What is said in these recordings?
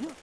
Huh?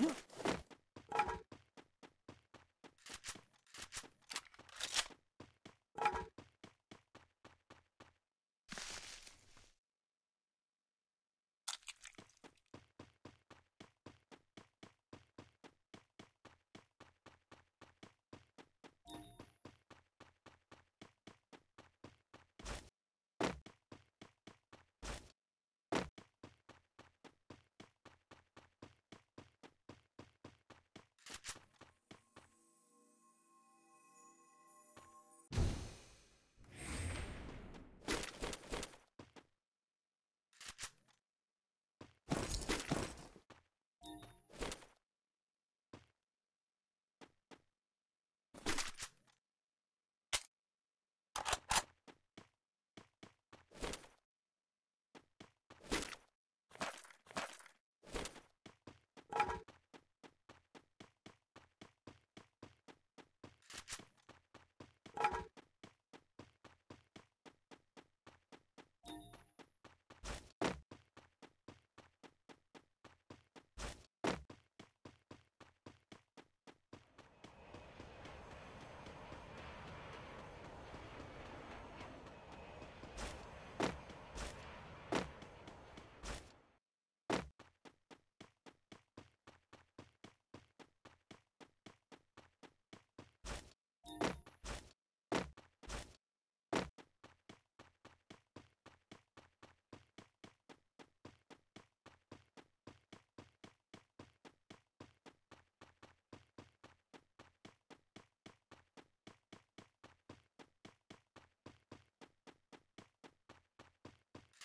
Huh?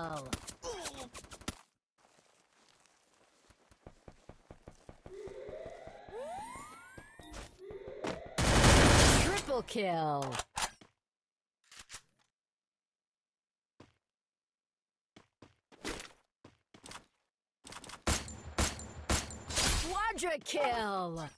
kill. Triple kill. Quadra kill.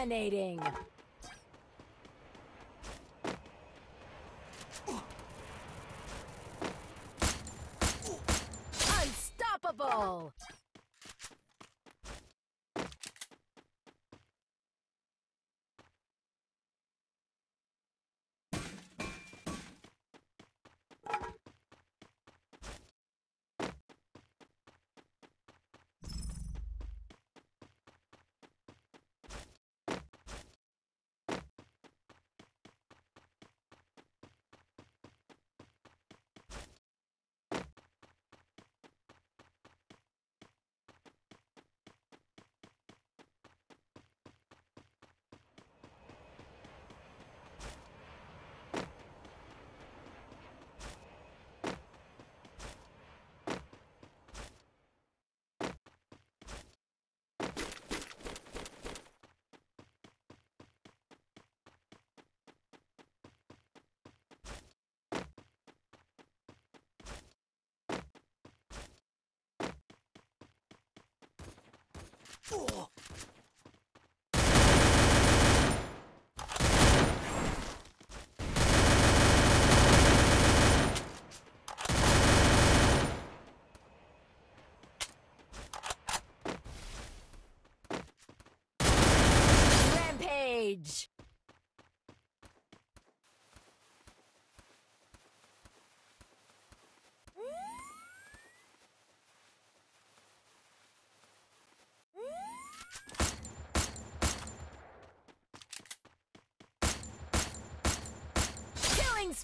Dominating. Unstoppable. Rampage!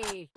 Hey!